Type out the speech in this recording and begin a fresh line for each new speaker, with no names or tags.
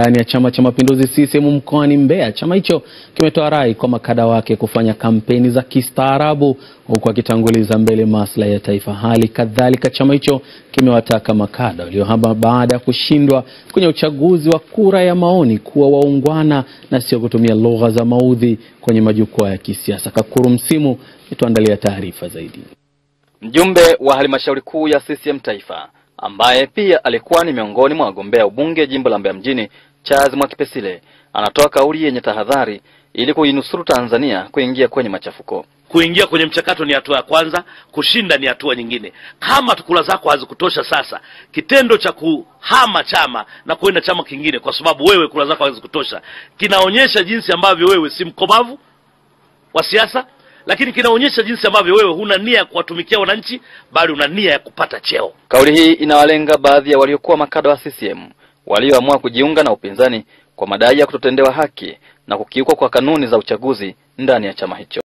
Ndani ya Chama cha Mapinduzi CCM mkoani Mbeya, chama hicho kimetoa rai kwa makada wake kufanya kampeni za kistaarabu huku akitanguliza mbele maslahi ya taifa. Hali kadhalika, chama hicho kimewataka makada waliohama baada ya kushindwa kwenye uchaguzi wa kura ya maoni kuwa waungwana na sio kutumia lugha za maudhi kwenye majukwaa ya kisiasa. Kakuru Msimu ituandalia taarifa zaidi.
Mjumbe wa halmashauri kuu ya CCM Taifa ambaye pia alikuwa ni miongoni mwa wagombea ubunge jimbo la Mbeya mjini Charles Mwakipesile anatoa kauli yenye tahadhari ili kuinusuru Tanzania kuingia kwenye machafuko.
Kuingia kwenye mchakato ni hatua ya kwanza, kushinda ni hatua nyingine. Kama kura zako hazikutosha, sasa kitendo cha kuhama chama na kuenda chama kingine, kwa sababu wewe kula zako hazikutosha, kinaonyesha jinsi ambavyo wewe si mkomavu wa siasa, lakini kinaonyesha jinsi ambavyo wewe huna nia ya kuwatumikia wananchi, bali una nia ya kupata cheo.
Kauli hii inawalenga baadhi ya waliokuwa makada wa CCM walioamua kujiunga na upinzani kwa madai ya kutotendewa haki na kukiukwa kwa kanuni za uchaguzi ndani ya chama hicho.